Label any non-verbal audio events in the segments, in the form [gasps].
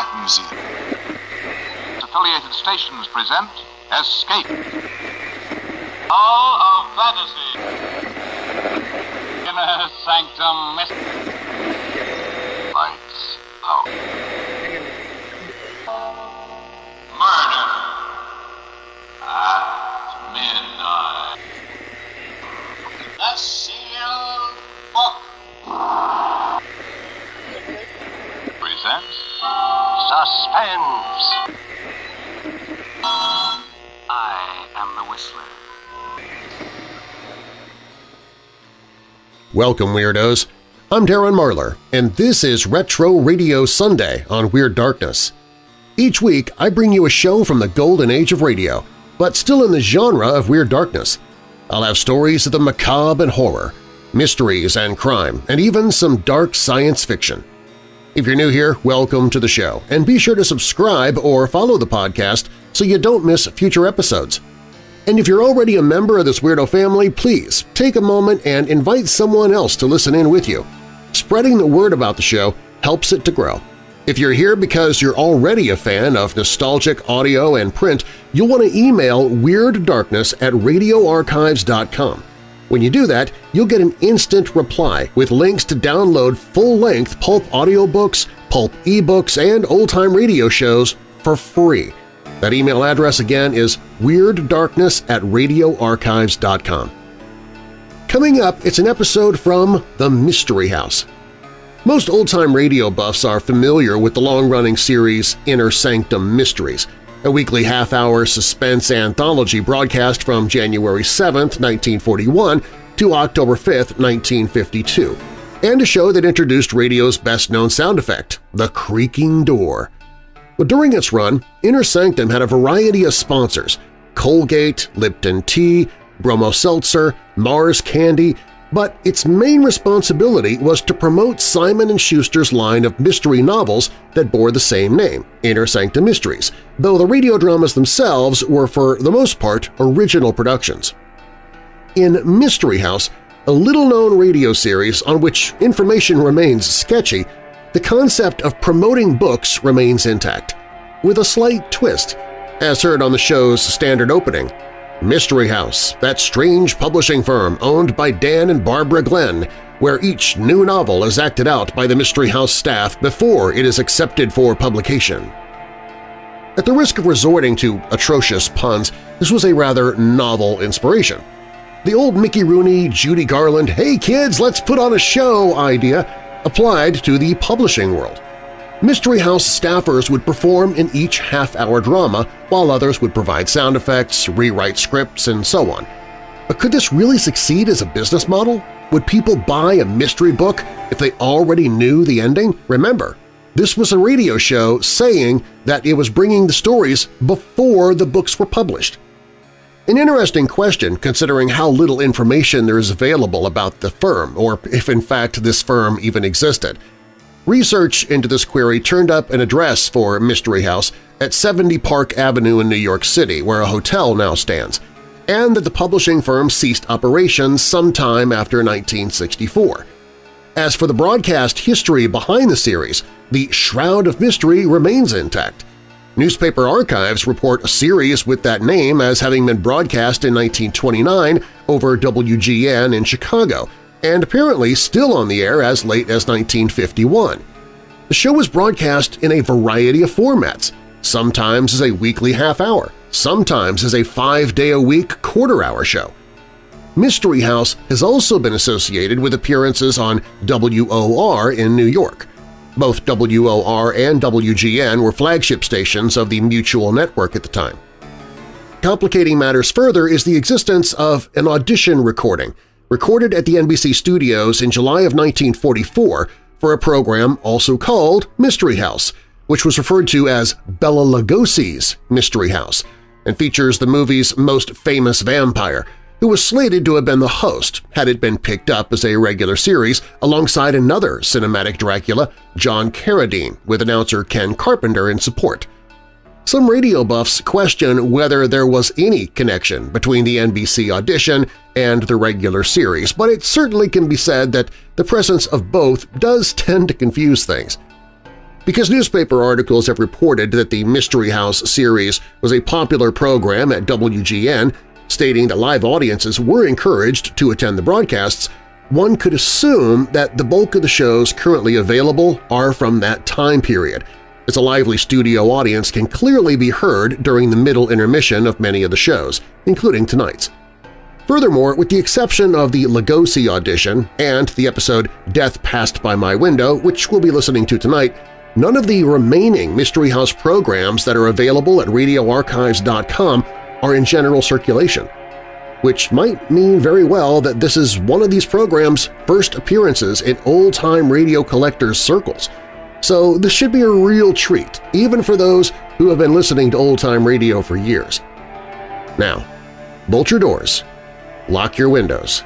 Black Museum. Affiliated stations present Escape. Hall of Fantasy. Inner Sanctum Mystery. Lights out. Suspense. I am the Whistler. Welcome, Weirdos! I'm Darren Marlar, and this is Retro Radio Sunday on Weird Darkness. Each week, I bring you a show from the golden age of radio, but still in the genre of Weird Darkness. I'll have stories of the macabre and horror, mysteries and crime, and even some dark science fiction. If you're new here, welcome to the show, and be sure to subscribe or follow the podcast so you don't miss future episodes. And if you're already a member of this weirdo family, please take a moment and invite someone else to listen in with you. Spreading the word about the show helps it to grow. If you're here because you're already a fan of nostalgic audio and print, you'll want to email WeirdDarkness at radioarchives.com. When you do that, you'll get an instant reply with links to download full-length pulp audiobooks, pulp ebooks, and old-time radio shows for free. That email address again is WeirdDarkness at radioarchives.com. Coming up, it's an episode from The Mystery House. Most old-time radio buffs are familiar with the long-running series Inner Sanctum Mysteries, a weekly half-hour suspense anthology broadcast from January 7, 1941 to October 5, 1952, and a show that introduced radio's best-known sound effect, the creaking door. But during its run, Inner Sanctum had a variety of sponsors – Colgate, Lipton Tea, Bromo Seltzer, Mars Candy, but its main responsibility was to promote Simon & Schuster's line of mystery novels that bore the same name, Inner Sanctum Mysteries, though the radio dramas themselves were for the most part original productions. In Mystery House, a little-known radio series on which information remains sketchy, the concept of promoting books remains intact, with a slight twist, as heard on the show's standard opening – Mystery House, that strange publishing firm owned by Dan and Barbara Glenn, where each new novel is acted out by the Mystery House staff before it is accepted for publication. At the risk of resorting to atrocious puns, this was a rather novel inspiration. The old Mickey Rooney, Judy Garland, hey kids, let's put on a show idea applied to the publishing world. Mystery House staffers would perform in each half-hour drama, while others would provide sound effects, rewrite scripts, and so on. But could this really succeed as a business model? Would people buy a mystery book if they already knew the ending? Remember, this was a radio show saying that it was bringing the stories before the books were published. An interesting question considering how little information there is available about the firm, or if in fact this firm even existed. Research into this query turned up an address for Mystery House at 70 Park Avenue in New York City, where a hotel now stands, and that the publishing firm ceased operations sometime after 1964. As for the broadcast history behind the series, the Shroud of Mystery remains intact. Newspaper archives report a series with that name as having been broadcast in 1929 over WGN in Chicago, and apparently still on the air as late as 1951. The show was broadcast in a variety of formats, sometimes as a weekly half-hour, sometimes as a five-day-a-week quarter-hour show. Mystery House has also been associated with appearances on WOR in New York. Both WOR and WGN were flagship stations of the Mutual Network at the time. Complicating matters further is the existence of an audition recording recorded at the NBC studios in July of 1944 for a program also called Mystery House, which was referred to as Bela Lugosi's Mystery House, and features the movie's most famous vampire, who was slated to have been the host had it been picked up as a regular series alongside another cinematic Dracula, John Carradine, with announcer Ken Carpenter in support. Some radio buffs question whether there was any connection between the NBC audition and the regular series, but it certainly can be said that the presence of both does tend to confuse things. Because newspaper articles have reported that the Mystery House series was a popular program at WGN, stating that live audiences were encouraged to attend the broadcasts, one could assume that the bulk of the shows currently available are from that time period, as a lively studio audience can clearly be heard during the middle intermission of many of the shows, including tonight's. Furthermore, with the exception of the Lugosi audition and the episode Death Passed By My Window, which we'll be listening to tonight, none of the remaining Mystery House programs that are available at radioarchives.com are in general circulation, which might mean very well that this is one of these programs' first appearances in old-time radio collectors' circles. So this should be a real treat, even for those who have been listening to old-time radio for years. Now, bolt your doors, lock your windows,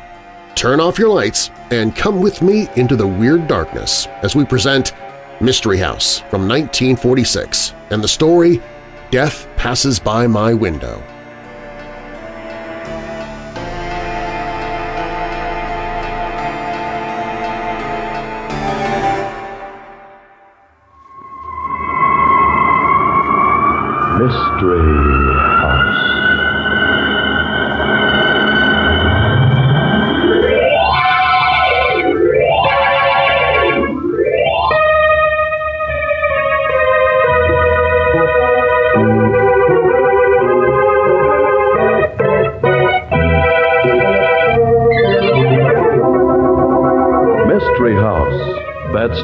turn off your lights, and come with me into the weird darkness as we present Mystery House from 1946 and the story Death Passes By My Window. Mystery House.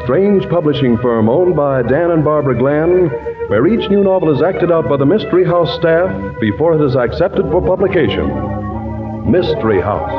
Strange publishing firm owned by Dan and Barbara Glenn, where each new novel is acted out by the Mystery House staff before it is accepted for publication. Mystery House.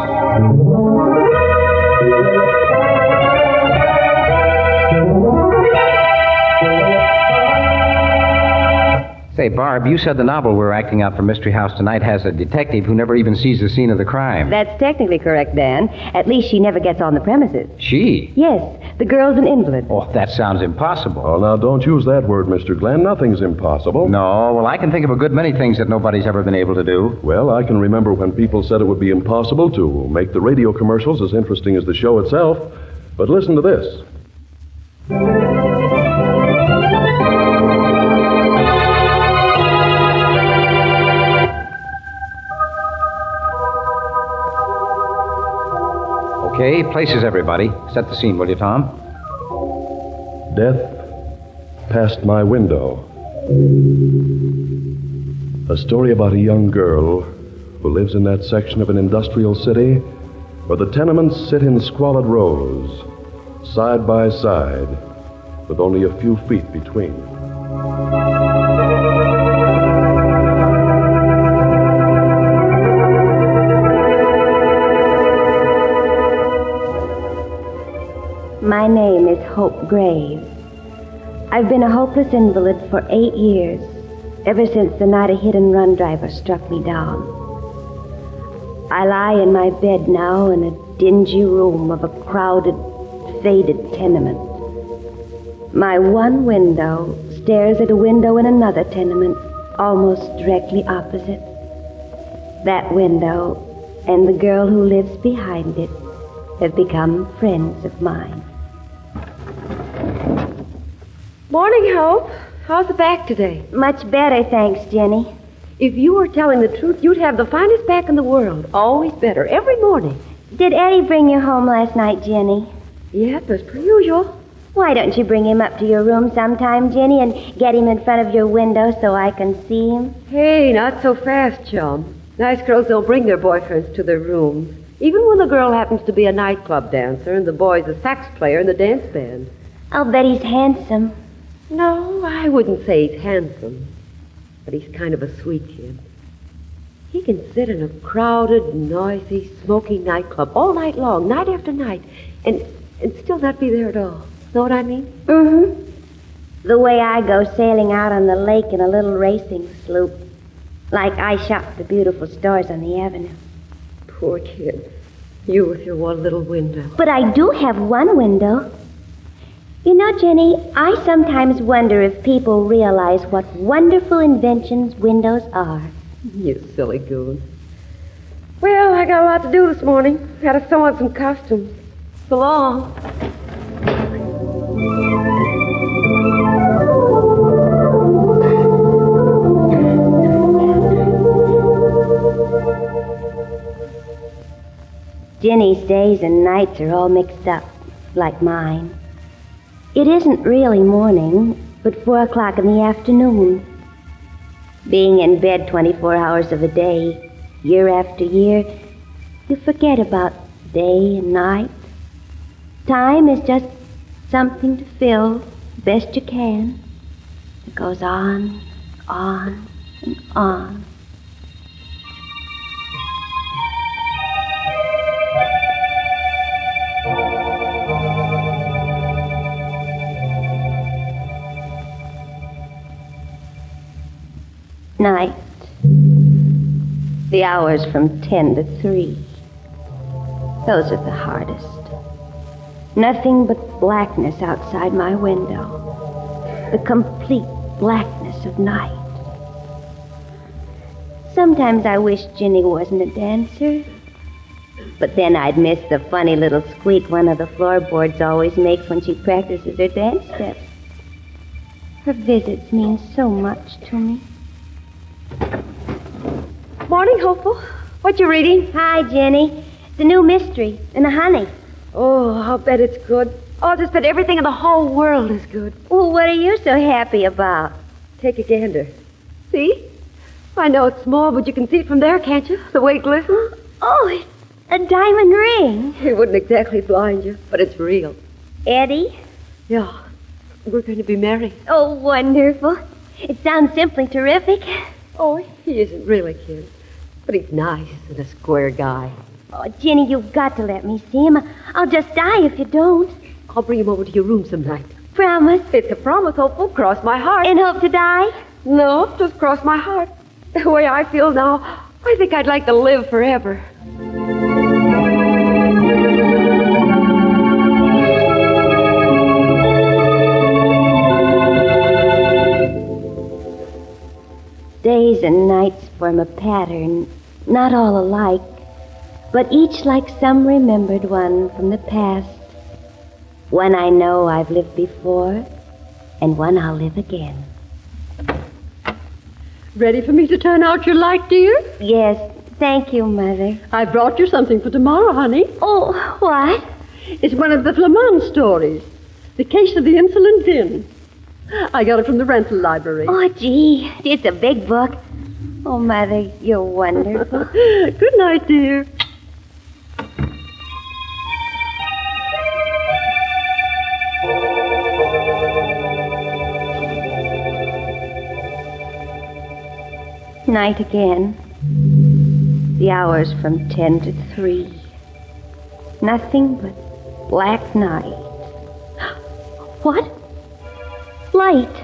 Say, Barb, you said the novel we're acting out for Mystery House tonight has a detective who never even sees the scene of the crime. That's technically correct, Dan. At least she never gets on the premises. She? Yes, the girl's an invalid. Oh, that sounds impossible. Oh, now don't use that word, Mr. Glenn. Nothing's impossible. No, well, I can think of a good many things that nobody's ever been able to do. Well, I can remember when people said it would be impossible to make the radio commercials as interesting as the show itself. But listen to this. Okay, places everybody. Set the scene, will you, Tom? Death past my window. A story about a young girl who lives in that section of an industrial city where the tenements sit in squalid rows, side by side, with only a few feet between. Hope Graves. I've been a hopeless invalid for eight years, ever since the night a hit and run driver struck me down. I lie in my bed now in a dingy room of a crowded, faded tenement. My one window stares at a window in another tenement almost directly opposite. That window and the girl who lives behind it have become friends of mine. Morning, Hope. How's the back today? Much better, thanks, Jenny. If you were telling the truth, you'd have the finest back in the world. Always better, every morning. Did Eddie bring you home last night, Jenny? Yep, as per usual. Why don't you bring him up to your room sometime, Jenny, and get him in front of your window so I can see him? Hey, not so fast, chum. Nice girls don't bring their boyfriends to their rooms. Even when the girl happens to be a nightclub dancer and the boy's a sax player in the dance band. I'll bet he's handsome. No, I wouldn't say he's handsome. But he's kind of a sweet kid. He can sit in a crowded, noisy, smoky nightclub all night long, night after night, and, and still not be there at all. Know what I mean? Mm-hmm. The way I go sailing out on the lake in a little racing sloop. Like I shop the beautiful stores on the avenue. Poor kid. You with your one little window. But I do have one window. You know, Jenny, I sometimes wonder if people realize what wonderful inventions windows are. You silly goose. Well, I got a lot to do this morning. Had to sew on some costumes. So long. Jenny's days and nights are all mixed up, like mine. It isn't really morning, but four o'clock in the afternoon. Being in bed 24 hours of a day, year after year, you forget about day and night. Time is just something to fill best you can. It goes on, on, and on. Night. The hours from 10 to 3. Those are the hardest. Nothing but blackness outside my window. The complete blackness of night. Sometimes I wish Ginny wasn't a dancer. But then I'd miss the funny little squeak one of the floorboards always makes when she practices her dance steps. Her visits mean so much to me. Morning, Hopeful. What you reading? Hi, Jenny. It's a new mystery in the honey. Oh, I'll bet it's good. Oh, I'll just bet everything in the whole world is good. Well, what are you so happy about? Take a gander. See? I know it's small, but you can see it from there, can't you? The way it glistens. Oh, oh, it's a diamond ring. It wouldn't exactly blind you, but it's real. Eddie? Yeah. We're going to be married. Oh, wonderful. It sounds simply terrific. Oh, he isn't really, kid. But he's nice and a square guy. Oh, Jenny, you've got to let me see him. I'll just die if you don't. I'll bring him over to your room some night. Promise. It's a promise, Hopeful. Cross my heart. And hope to die? No, just cross my heart. The way I feel now, I think I'd like to live forever. Days and nights form a pattern, not all alike, but each like some remembered one from the past. One I know I've lived before, and one I'll live again. Ready for me to turn out your light, dear? Yes, thank you, Mother. I brought you something for tomorrow, honey. Oh, what? It's one of the Flamand stories. The Case of the Insolent Din. I got it from the rental library. Oh, gee, it's a big book. Oh, Mother, you're wonderful. [laughs] Good night, dear. Night again. The hours from ten to three. Nothing but black night. [gasps] What? Light.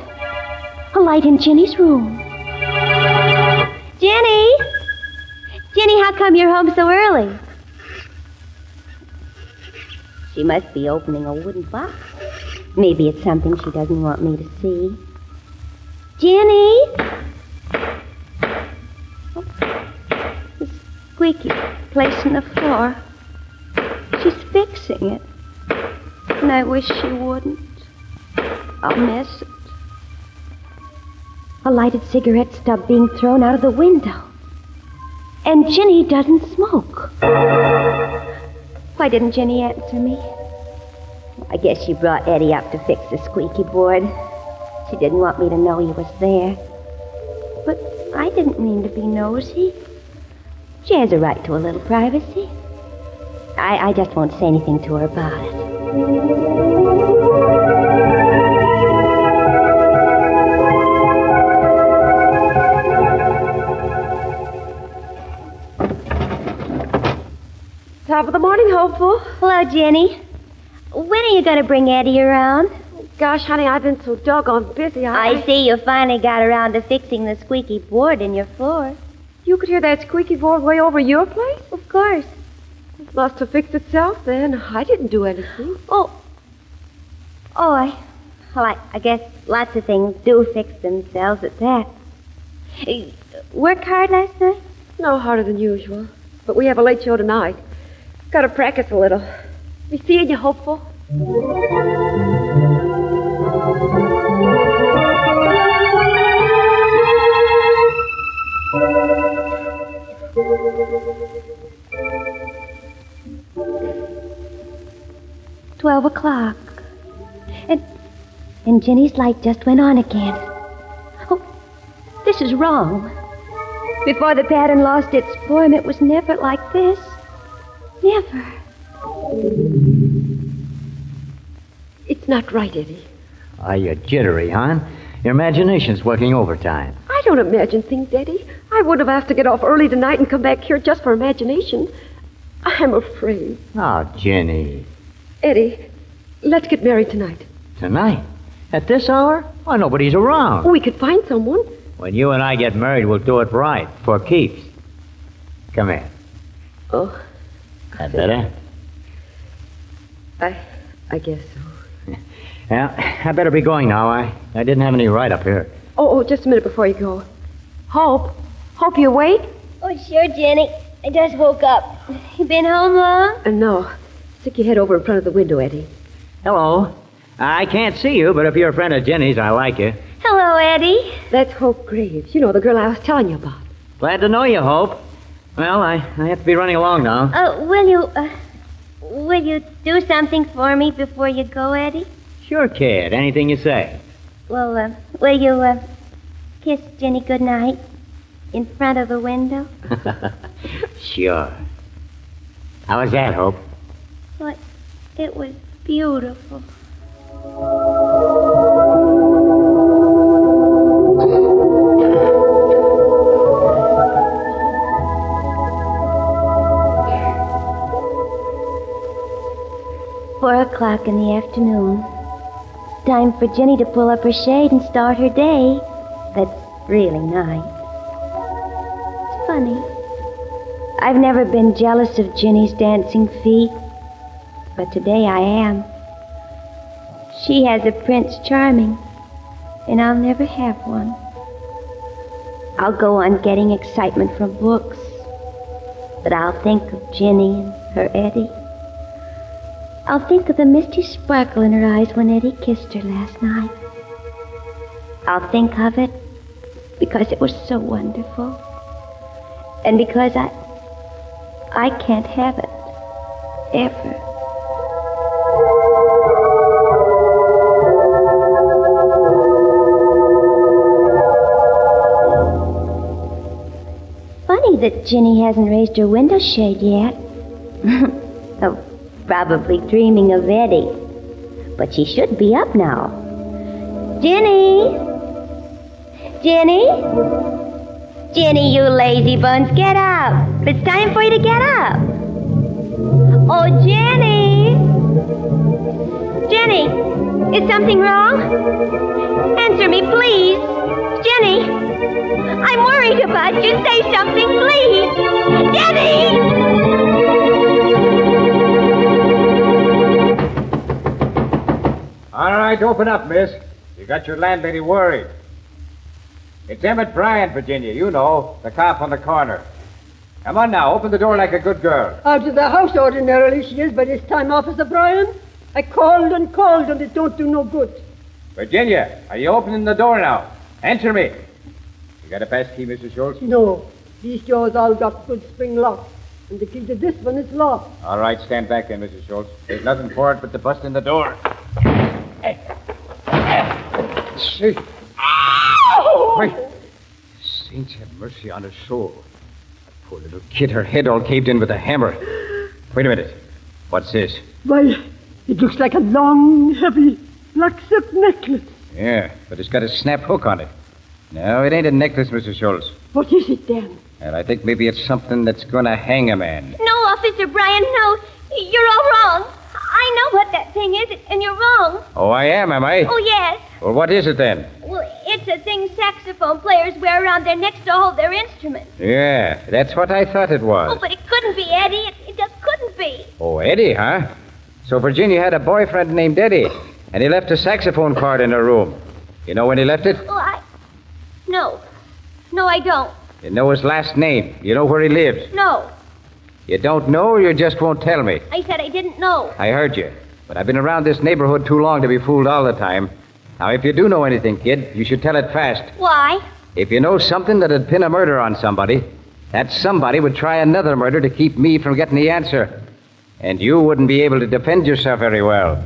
A light in Jenny's room. Jenny! Jenny, how come you're home so early? She must be opening a wooden box. Maybe it's something she doesn't want me to see. Jenny! The squeaky place in the floor. She's fixing it. And I wish she wouldn't. Miss it. A lighted cigarette stub being thrown out of the window. And Ginny doesn't smoke. Why didn't Ginny answer me? I guess she brought Eddie up to fix the squeaky board. She didn't want me to know he was there. But I didn't mean to be nosy. She has a right to a little privacy. I, I just won't say anything to her about it. Top of the morning, Hopeful. Hello, Jenny. When are you going to bring Eddie around? Gosh, honey, I've been so doggone busy. I, I see you finally got around to fixing the squeaky board in your floor. You could hear that squeaky board way over your place? Of course. It must have fixed itself then. I didn't do anything. Oh. Oh, I. Well, I, I guess lots of things do fix themselves at that. Work hard last night? No harder than usual. But we have a late show tonight. Got to practice a little. Be seeing you, Hopeful. 12 o'clock. And, and Jenny's light just went on again. Oh, this is wrong. Before the pattern lost its form, it was never like this. Never. It's not right, Eddie. Are you jittery, hon? Your imagination's working overtime. I don't imagine things, Eddie. I wouldn't have asked to get off early tonight and come back here just for imagination. I'm afraid. Oh, Jenny. Eddie, let's get married tonight. Tonight? At this hour? Why, nobody's around. We could find someone. When you and I get married, we'll do it right, for keeps. Come here. Oh, That better? I, I guess so. Yeah, I better be going now. I, I didn't have any right up here. Oh, oh, just a minute before you go. Hope, Hope you awake? Oh, sure, Jenny. I just woke up. You been home long? Uh, no. Stick your head over in front of the window, Eddie. Hello. I can't see you, but if you're a friend of Jenny's, I like you. Hello, Eddie. That's Hope Graves. You know, the girl I was telling you about. Glad to know you, Hope. Well, I, I have to be running along now. Uh, will you, uh, will you do something for me before you go, Eddie? Sure, kid. Anything you say. Well, uh, will you, uh, kiss Jenny goodnight in front of the window? [laughs] sure. How was that, Hope? What? It was beautiful. In the afternoon. Time for Jenny to pull up her shade and start her day. That's really nice. It's funny. I've never been jealous of Jenny's dancing feet, but today I am. She has a Prince Charming, and I'll never have one. I'll go on getting excitement from books, but I'll think of Jenny and her Eddie. I'll think of the misty sparkle in her eyes when Eddie kissed her last night. I'll think of it because it was so wonderful. And because I I can't have it ever. Funny that Ginny hasn't raised her window shade yet. [laughs] oh, probably dreaming of Eddie. But she should be up now. Ginny! Ginny? Ginny, you lazy buns, get up. It's time for you to get up. Oh, Jenny! Jenny, is something wrong? Answer me, please. Jenny, I'm worried about you. Say something, please. Jenny! All right, open up, miss. You got your landlady worried. It's Emmett Bryan, Virginia. You know, the cop on the corner. Come on now, open the door like a good girl. Out of the house ordinarily she is by this time, Officer Bryan. I called and called and it don't do no good. Virginia, are you opening the door now? Answer me. You got a pass key, Mrs. Schultz? No, these doors all got good spring locks. And the key to this one is locked. All right, stand back then, Mrs. Schultz. There's nothing for it but to bust in the door. See. Wait. Saints have mercy on her soul. Poor little kid, her head all caved in with a hammer. Wait a minute. What's this? Why, it looks like a long, heavy black silk necklace. Yeah, but it's got a snap hook on it. No, it ain't a necklace, Mrs. Schultz. What is it then? And I think maybe it's something that's going to hang a man. No, Officer Bryan, no. You're all wrong. I know what that thing is, and you're wrong. Oh, I am, am I? Oh, yes. Well, what is it then? Well, it's a thing saxophone players wear around their necks to hold their instruments. Yeah, that's what I thought it was. Oh, but it couldn't be Eddie. It, it just couldn't be. Oh, Eddie, huh? So Virginia had a boyfriend named Eddie, and he left a saxophone card in her room. You know when he left it? Oh, I. No. No, I don't. You know his last name. You know where he lives. No. You don't know, or you just won't tell me. I said I didn't know. I heard you. But I've been around this neighborhood too long to be fooled all the time. Now, if you do know anything, kid, you should tell it fast. Why? If you know something that'd pin a murder on somebody, that somebody would try another murder to keep me from getting the answer. And you wouldn't be able to defend yourself very well.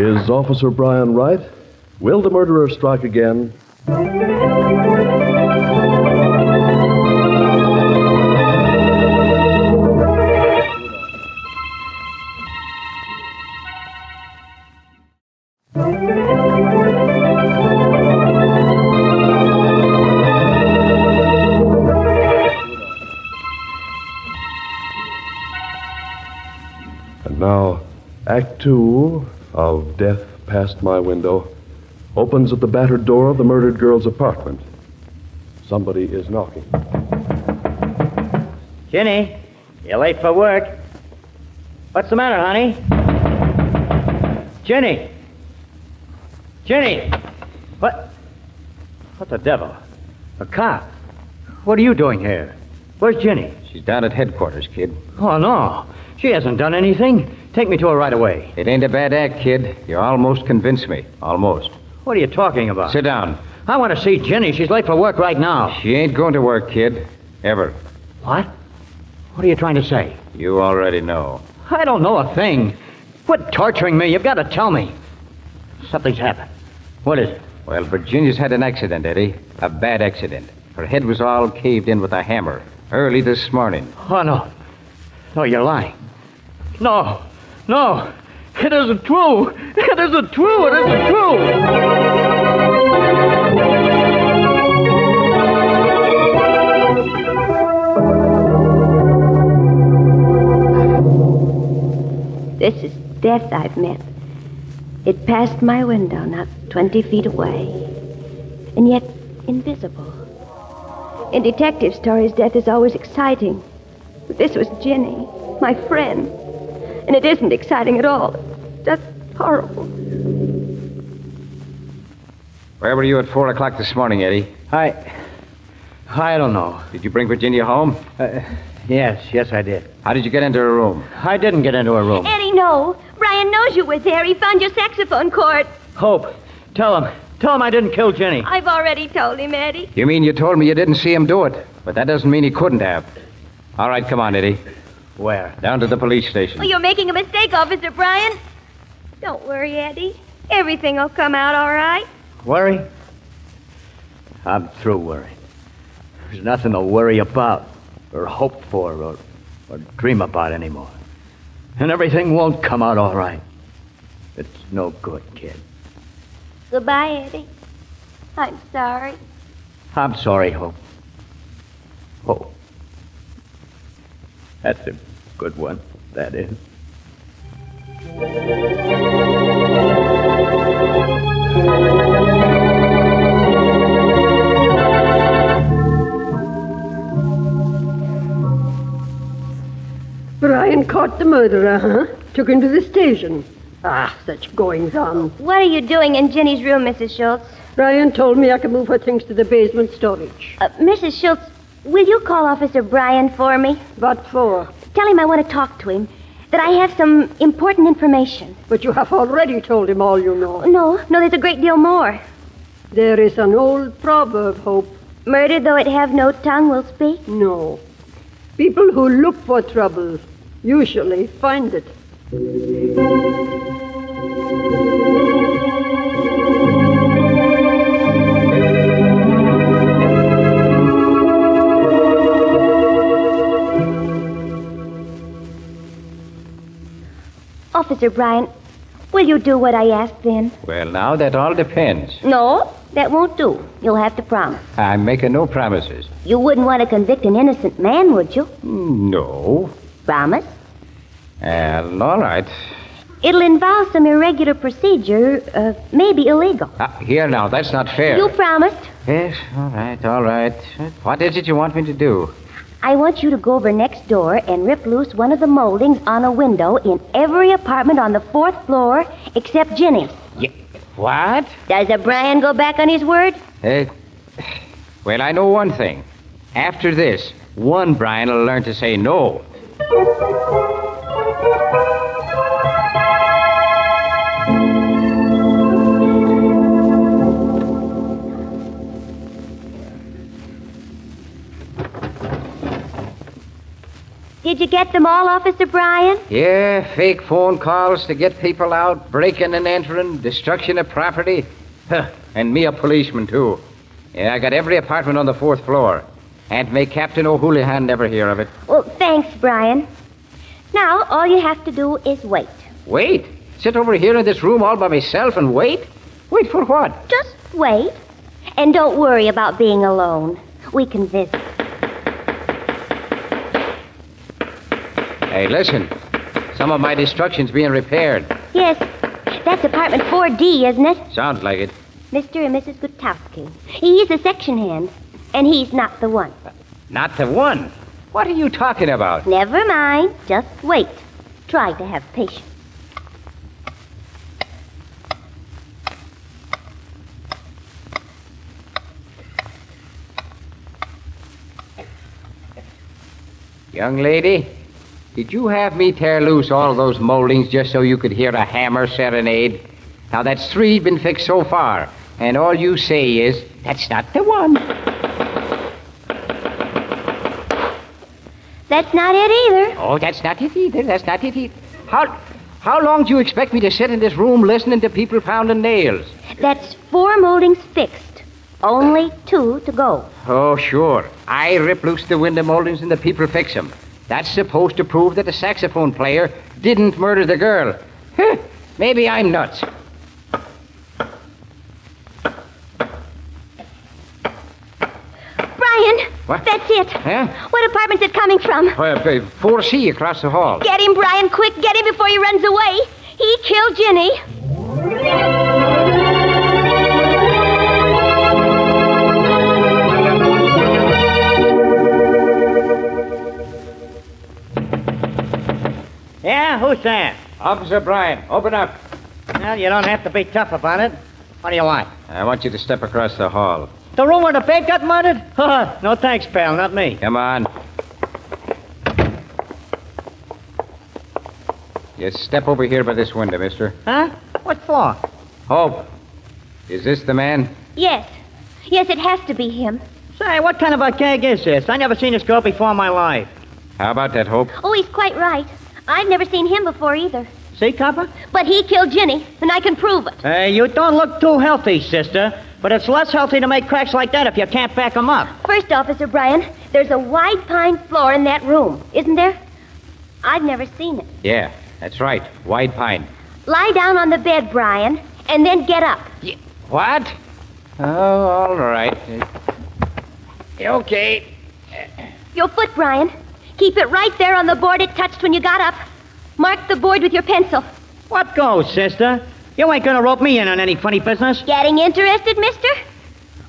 Is Officer Brian right? Will the murderer strike again? And now, Act Two of Death Past My Window opens at the battered door of the murdered girl's apartment. Somebody is knocking. Ginny, you're late for work. What's the matter, honey? Ginny! Ginny! What? What the devil? A cop? What are you doing here? Where's Ginny? She's down at headquarters, kid. Oh, no. She hasn't done anything. Take me to her right away. It ain't a bad act, kid. You almost convinced me. Almost. What are you talking about? Sit down. I want to see Ginny. She's late for work right now. She ain't going to work, kid. Ever. What? What are you trying to say? You already know. I don't know a thing. Quit torturing me. You've got to tell me. Something's happened. What is it? Well, Virginia's had an accident, Eddie. A bad accident. Her head was all caved in with a hammer early this morning. Oh, no. No, you're lying. No. No. It isn't true. It isn't true. It isn't true. This is death I've met. It passed my window not 20 feet away, and yet invisible. In detective stories, death is always exciting. But this was Ginny, my friend. And it isn't exciting at all. It's just horrible. Where were you at four o'clock this morning, Eddie? I. I don't know. Did you bring Virginia home? Uh, yes, yes, I did. How did you get into her room? I didn't get into her room. Eddie, no. Brian knows you were there. He found your saxophone cord. Hope, tell him. Tell him I didn't kill Jenny. I've already told him, Eddie. You mean you told me you didn't see him do it? But that doesn't mean he couldn't have. All right, come on, Eddie. Where? Down to the police station. Oh, you're making a mistake, Officer Bryan. Don't worry, Eddie. Everything will come out all right. Worry? I'm through worrying. There's nothing to worry about, or hope for, or, or dream about anymore. And everything won't come out all right. It's no good, kid. Goodbye, Eddie. I'm sorry. I'm sorry, Hope. Hope. That's a good one, that is. Brian caught the murderer, huh? Took him to the station. Ah, such goings on. What are you doing in Jenny's room, Mrs. Schultz? Brian told me I could move her things to the basement storage. Uh, Mrs. Schultz, will you call Officer Brian for me? What for? Tell him I want to talk to him. That I have some important information. But you have already told him all you know. No, no, there's a great deal more. There is an old proverb, Hope. Murder, though it have no tongue, will speak. No. People who look for trouble usually find it. Officer Brian, will you do what I ask then? Well, now that all depends. No, that won't do. You'll have to promise. I'm making no promises. You wouldn't want to convict an innocent man, would you? No. Promise? Well, all right. It'll involve some irregular procedure, uh, maybe illegal. Ah, here now, that's not fair. You promised. Yes, all right, all right. What is it you want me to do? I want you to go over next door and rip loose one of the moldings on a window in every apartment on the fourth floor except Ginny's. What? Does a Brian go back on his word? Uh, well, I know one thing. After this, one Brian will learn to say no. Did you get them all, Officer Bryan? Yeah, fake phone calls to get people out, breaking and entering, destruction of property. Huh, and me a policeman, too. Yeah, I got every apartment on the fourth floor. And may Captain O'Houlihan never hear of it. Well, thanks, Brian. Now, all you have to do is wait. Wait? Sit over here in this room all by myself and wait? Wait for what? Just wait. And don't worry about being alone. We can visit. Hey, listen. Some of my destruction's being repaired. Yes, that's apartment 4D, isn't it? Sounds like it. Mr. and Mrs. Gutowski. He's a section hand, and he's not the one. Not the one. What are you talking about? Never mind. Just wait. Try to have patience. Young lady, did you have me tear loose all those moldings just so you could hear a hammer serenade? Now, that's three been fixed so far, and all you say is, that's not the one. That's not it either. Oh, that's not it either. That's not it either. How, how long do you expect me to sit in this room listening to people pounding nails? That's four moldings fixed. Only two to go. Oh, sure. I rip loose the window moldings and the people fix them. That's supposed to prove that the saxophone player didn't murder the girl. Huh, maybe I'm nuts. Brian! What? That's it. Huh? What apartment's it coming from? Uh, uh, 4C across the hall. Get him, Brian, quick. Get him before he runs away. He killed Ginny. Yeah, who's there? Officer Brian, open up. Well, you don't have to be tough about it. What do you want? I want you to step across the hall. The room where the babe got murdered? [laughs] Oh, no thanks, pal, not me. Come on. Just step over here by this window, mister. Huh? What for? Hope. Is this the man? Yes. Yes, it has to be him. Say, what kind of a keg is this? I never seen this girl before in my life. How about that, Hope? Oh, he's quite right. I've never seen him before either. See, Copper? But he killed Ginny, and I can prove it. Hey, you don't look too healthy, sister. But it's less healthy to make cracks like that if you can't back 'em up. First, Officer Brian, there's a wide pine floor in that room, isn't there? I've never seen it. Yeah, that's right. White pine. Lie down on the bed, Brian, and then get up. What? Oh, all right. Okay. Your foot, Brian. Keep it right there on the board it touched when you got up. Mark the board with your pencil. What goes, sister? You ain't gonna rope me in on any funny business. Getting interested, mister?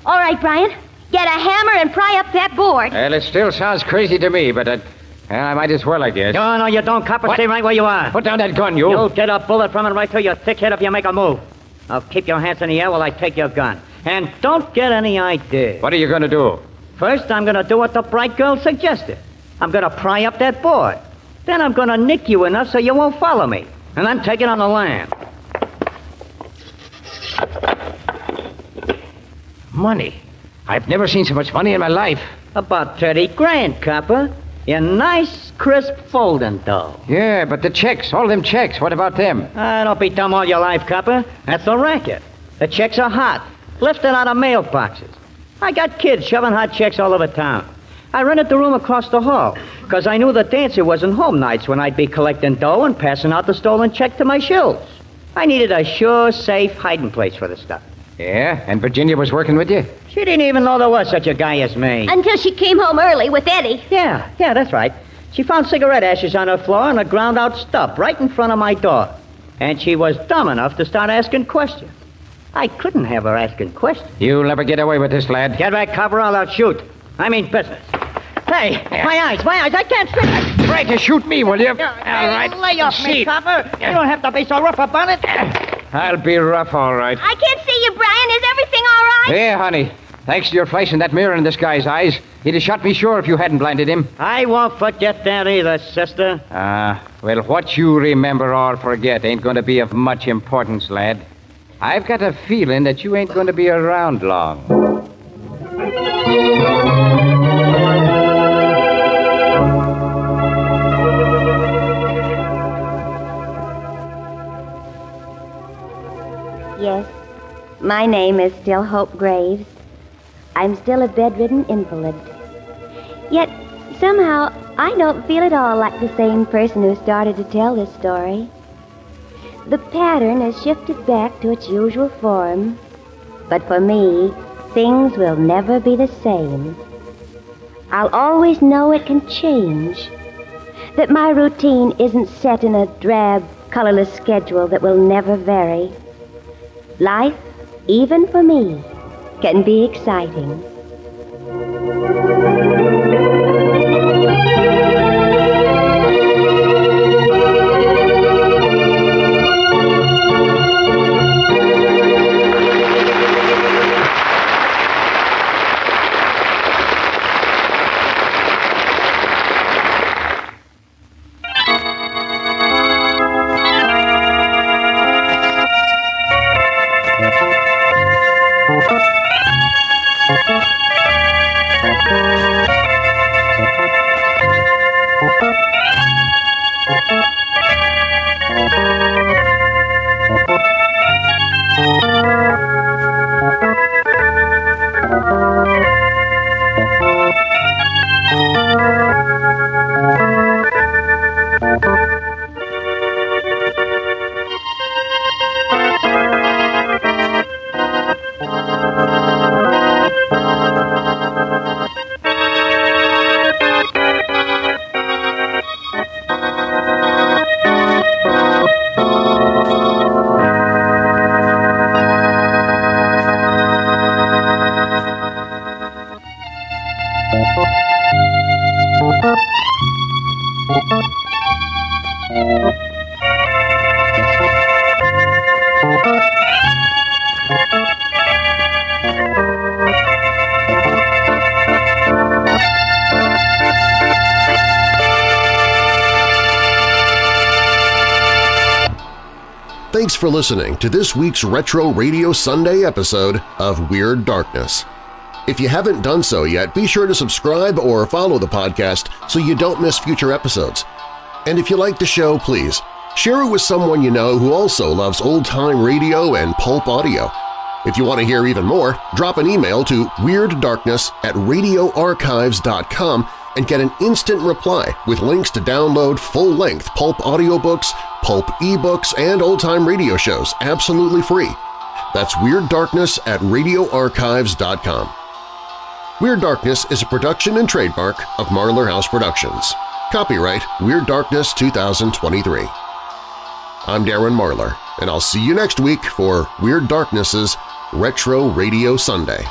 All right, Brian. Get a hammer and pry up that board. Well, it still sounds crazy to me, but uh, I might as well, I guess. No, no, you don't, Copper. What? Stay right where you are. Put down that gun, you. You'll get a bullet from it right through your thick head if you make a move. Now keep your hands in the air while I take your gun. And don't get any ideas. What are you going to do? First, I'm gonna do what the bright girl suggested. I'm gonna pry up that board. Then I'm gonna nick you enough so you won't follow me. And then take it on the land. Money. I've never seen so much money in my life. About 30 grand, Copper. In nice, crisp folding dough. Yeah, but the checks, all them checks, what about them? Ah, don't be dumb all your life, Copper. That's the racket. The checks are hot, lifted out of mailboxes. I got kids shoving hot checks all over town. I rented the room across the hall because I knew the dancer wasn't home nights when I'd be collecting dough and passing out the stolen check to my shills. I needed a sure, safe hiding place for the stuff. Yeah, and Virginia was working with you? She didn't even know there was such a guy as me. Until she came home early with Eddie. Yeah, yeah, that's right. She found cigarette ashes on her floor and a ground out stub right in front of my door. And she was dumb enough to start asking questions. I couldn't have her asking questions. You'll never get away with this, lad. Get back, Copper, or I'll shoot. I mean business. Hey, my eyes, my eyes, I can't see. Try to shoot me, will you? All right. Lay off me, See. Copper. You don't have to be so rough about it. I'll be rough, all right. I can't see you, Brian. Is everything all right? Here, honey. Thanks to your flashing that mirror in this guy's eyes, he'd have shot me sure if you hadn't blinded him. I won't forget that either, sister. Ah, well, what you remember or forget ain't going to be of much importance, lad. I've got a feeling that you ain't going to be around long. My name is still Hope Graves. I'm still a bedridden invalid. Yet, somehow, I don't feel at all like the same person who started to tell this story. The pattern has shifted back to its usual form, but for me, things will never be the same. I'll always know it can change, that my routine isn't set in a drab, colorless schedule that will never vary. Life, even for me, can be exciting. Thanks for listening to this week's Retro Radio Sunday episode of Weird Darkness. If you haven't done so yet, be sure to subscribe or follow the podcast so you don't miss future episodes. And if you like the show, please share it with someone you know who also loves old-time radio and pulp audio. If you want to hear even more, drop an email to weirddarkness at radioarchives.com and get an instant reply with links to download full-length pulp audiobooks, pulp ebooks, and old-time radio shows absolutely free. That's Weird Darkness at radioarchives.com. Weird Darkness is a production and trademark of Marlar House Productions. Copyright Weird Darkness 2023. I'm Darren Marlar, and I'll see you next week for Weird Darkness's Retro Radio Sunday.